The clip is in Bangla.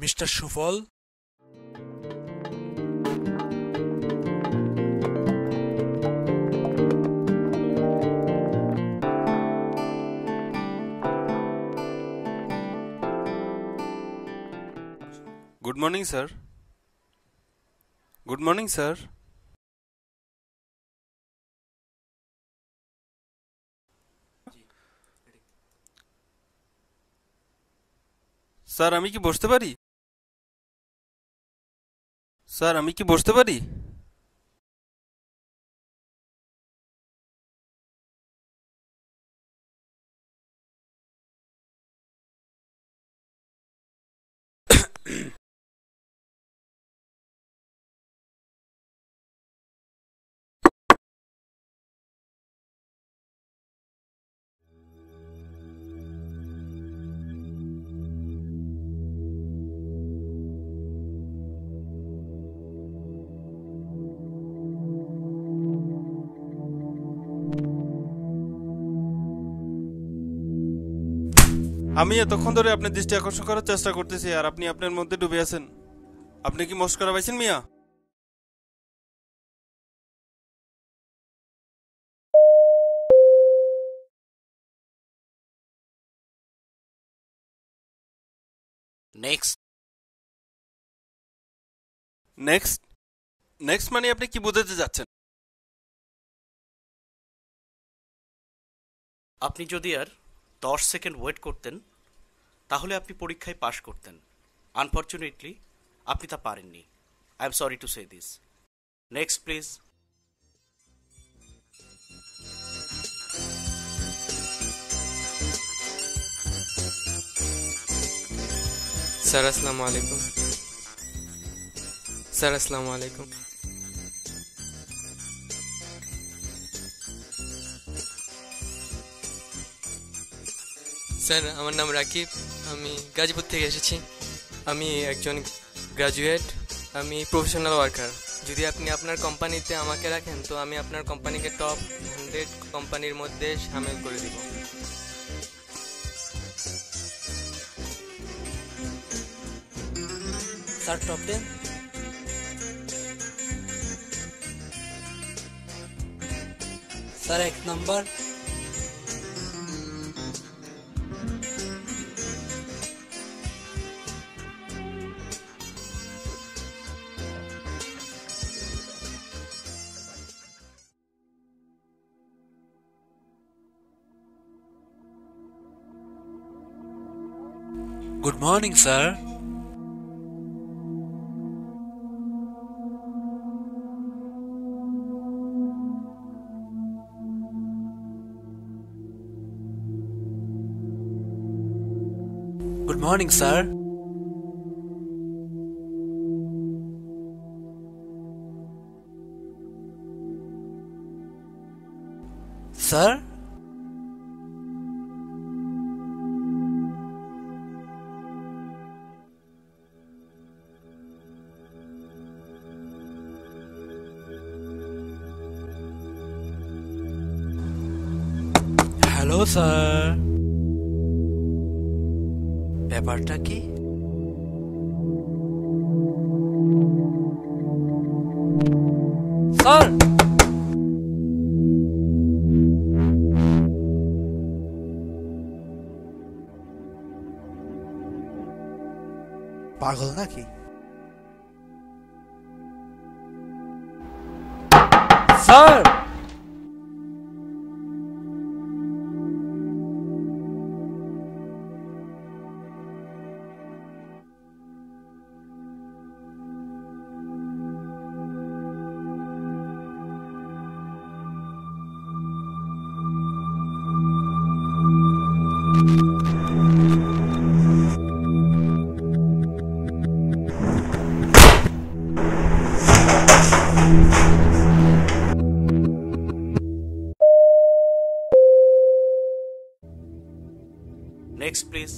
Mister Sufal? Good morning sir good morning sir sir আমি কি বসতে পারি? স্যার আমি কি বসতে পারি? আমি এতক্ষণ ধরে আপনার দৃষ্টি আকর্ষণ করার চেষ্টা করতেছি আর আপনি আপনার মধ্যে ডুবে আছেন। আপনি কি মস্করা পাইছেন মিয়া? নেক্সট নেক্সট নেক্সট মানে আপনি কি বোঝাতে যাচ্ছেন? আপনি যদি আর দশ সেকেন্ড ওয়েট করতেন, তাহলে আপনি পরীক্ষায় পাশ করতেন। আনফর্চুনেটলি আপনি তা পারেননি। I am sorry to say this next please sir আসসালামু আলাইকুম স্যার আসসালামু আলাইকুম স্যার, আমার নাম রাকিব। আমি গাজীপুর থেকে এসেছি। আমি একজন গ্রাজুয়েট আমি প্রফেশনাল ওয়ার্কার যদি আপনি আপনার কোম্পানিতে আমাকে রাখেন, তো আমি আপনার কোম্পানিকে টপ হান্ড্রেড কোম্পানির মধ্যে সামিল করে দিব। স্যার টপ টেন স্যার, এক number good morning sir good morning sir sir hello sir ব্যাপারটা কি স্যার পাগল নাকি স্যার নেক্সট প্লিজ